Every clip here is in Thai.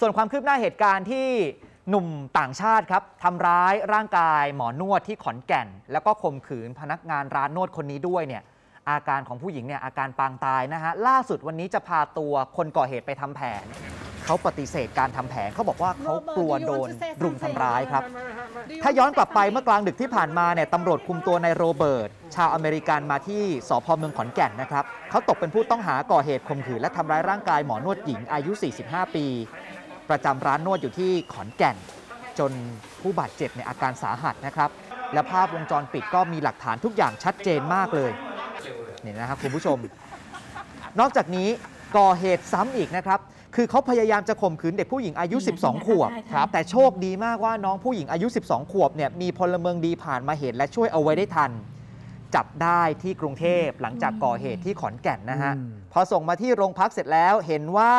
ส่วนความคืบหน้าเหตุการณ์ที่หนุ่มต่างชาติครับทำร้ายร่างกายหมอนวดที่ขอนแก่น แล้วก็ข่มขืนพนักงานร้านนวดคนนี้ด้วยเนี่ยอาการของผู้หญิงเนี่ยอาการปางตายนะฮะล่าสุดวันนี้จะพาตัวคนก่อเหตุไปทำแผน เขาปฏิเสธการทำแผนเขาบอกว่าเขากลัวโดนรุมทำร้ายครับ ถ้าย้อนกลับไปเมื่อกลางดึกที่ผ่านมาเนี่ยตำรวจคุมตัวนายโรเบิร์ตชาวอเมริกันมาที่สพเมืองขอนแก่นนะครับเขาตกเป็นผู้ต้องหาก่อเหตุข่มขืนและทำร้ายร่างกายหมอนวดหญิงอายุ 45 ปี ประจำร้านนวดอยู่ที่ขอนแก่น จนผู้บาดเจ็บในยอาการสาหัสนะครับ และภาพวงจรปิดก็มีหลักฐานทุกอย่างชัดเจนมากเลยนี่นะครับคุณผู้ชม นอกจากนี้ก่อเหตุซ้ำอีกนะครับ คือเขาพยายามจะข่มขืนเด็กผู้หญิงอายุ 12 ขวบได้ค่ะครับแต่โชคดีมากว่าน้องผู้หญิงอายุ 12 ขวบเนี่ยมีพลเมืองดีผ่านมาเห็นและช่วยเอาไว้ได้ทัน จับได้ที่กรุงเทพหลังจากก่อเหตุที่ขอนแก่นนะฮะอืมพอส่งมาที่โรงพักเสร็จแล้วเห็นว่า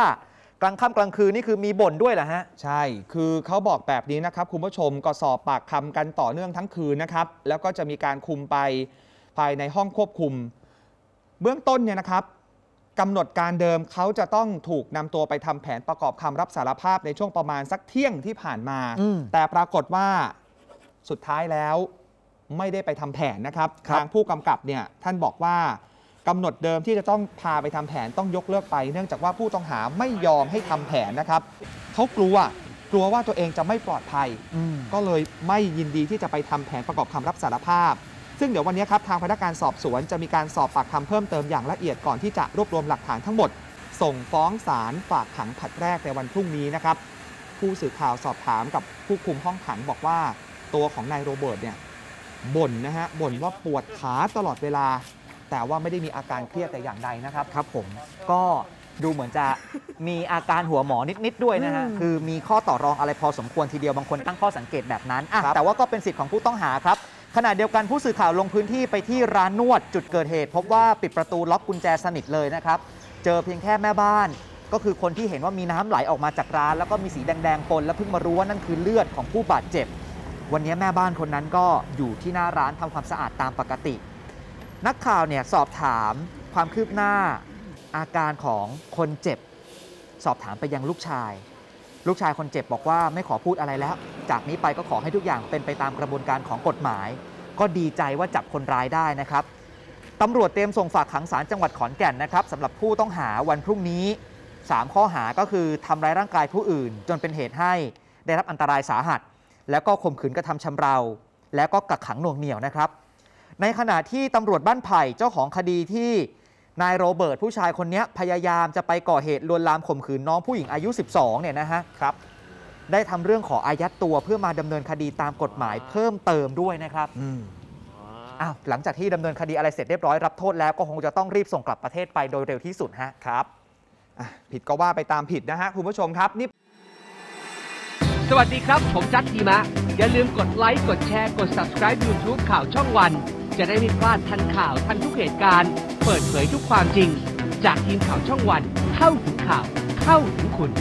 กลางค่ำกลางคืนนี่คือมีบ่นด้วยเหรอฮะ ใช่ คือเขาบอกแบบนี้นะครับ คุณผู้ชมก็สอบปากคำกันต่อเนื่องทั้งคืนนะครับ แล้วก็จะมีการคุมไปภายในห้องควบคุม เบื้องต้นเนี่ยนะครับกำหนดการเดิมเขาจะต้องถูกนำตัวไปทำแผนประกอบคำรับสารภาพในช่วงประมาณสักเที่ยงที่ผ่านมาอืมแต่ปรากฏว่าสุดท้ายแล้วไม่ได้ไปทำแผนนะครับครับทางผู้กำกับเนี่ยท่านบอกว่า กำหนดเดิมที่จะต้องพาไปทำแผนต้องยกเลิกไป เนื่องจากว่าผู้ต้องหาไม่ยอมให้ทำแผนนะครับเขากลัวกลัวว่าตัวเองจะไม่ปลอดภัยอืมก็เลยไม่ยินดีที่จะไปทำแผนประกอบคำรับสารภาพ ซึ่งเดี๋ยววันนี้ครับทางพนักงานสอบสวนจะมีการสอบปากคำเพิ่มเติมอย่างละเอียดก่อนที่จะรวบรวมหลักฐานทั้งหมด ส่งฟ้องศาลฝากขังผลัดแรกในวันพรุ่งนี้นะครับผู้สื่อข่าวสอบถามกับผู้คุมห้องขังบอกว่า ตัวของนายโรเบิร์ตเนี่ยบ่นนะฮะบ่นว่าปวดขาตลอดเวลา แต่ว่าไม่ได้มีอาการเครียดแต่อย่างใดนะครับครับ ผมก็ดูเหมือนจะมีอาการหัวหมอนิด ๆ ด้วยนะฮะอืมคือมีข้อต่อรองอะไรพอสมควรทีเดียวบางคนตั้งข้อสังเกตแบบนั้นอะครับแต่ว่าก็เป็นสิทธิ์ของผู้ต้องหาครับขณะเดียวกันผู้สื่อข่าวลงพื้นที่ไปที่ร้านนวดจุดเกิดเหตุ พบว่าปิดประตูล็อกกุญแจสนิทเลยนะครับ เจอเพียงแค่แม่บ้าน ก็คือคนที่เห็นว่ามีน้ำไหลออกมาจากร้าน แล้วก็มีสีแดง ๆ ปน แล้วเพิ่งมารู้ว่านั่นคือเลือดของผู้บาดเจ็บ วันนี้แม่บ้านคนนั้นก็อยู่ที่หน้าร้านทำความสะอาดตามปกติ นักข่าวเนี่ยสอบถามความคืบหน้าอาการของคนเจ็บ สอบถามไปยังลูกชาย ลูกชายคนเจ็บบอกว่าไม่ขอพูดอะไรแล้ว จากนี้ไปก็ขอให้ทุกอย่างเป็นไปตามกระบวนการของกฎหมาย ก็ดีใจว่าจับคนร้ายได้นะครับตำรวจเตรียมส่งฝากขังศาลจังหวัดขอนแก่นนะครับสำหรับผู้ต้องหาวันพรุ่งนี้ 3 ข้อหาก็คือทำร้ายร่างกายผู้อื่น จนเป็นเหตุให้ได้รับอันตรายสาหัส แล้วก็ข่มขืนกระทำชำเรา แล้วก็กักขังหน่วงเหนี่ยวนะครับ ในขณะที่ตำรวจบ้านไผ่เจ้าของคดีที่นายโรเบิร์ตผู้ชายคนนี้พยายามจะไปก่อเหตุลวนลามข่มขืนน้องผู้หญิงอายุ 12 เนี่ยนะฮะครับ ได้ทำเรื่องขออายัดตัวเพื่อมาดำเนินคดีตามกฎหมายเพิ่มเติมด้วยนะครับอืมอ้าวหลังจากที่ดำเนินคดีอะไรเสร็จเรียบร้อยรับโทษแล้วก็คงจะต้องรีบส่งกลับประเทศไปโดยเร็วที่สุดฮะครับอะผิดก็ว่าไปตามผิดนะฮะคุณผู้ชมครับนี่สวัสดีครับ ผมจัดทีมะ อย่าลืมกดไลค์กดแชร์กด subscribe YouTube ข่าวช่องวัน จะได้ไม่พลาดทันข่าวทันทุกเหตุการณ์ เปิดเผยทุกความจริง จากทีมข่าวช่องวัน เข้าถึงข่าว เข้าถึงคุณ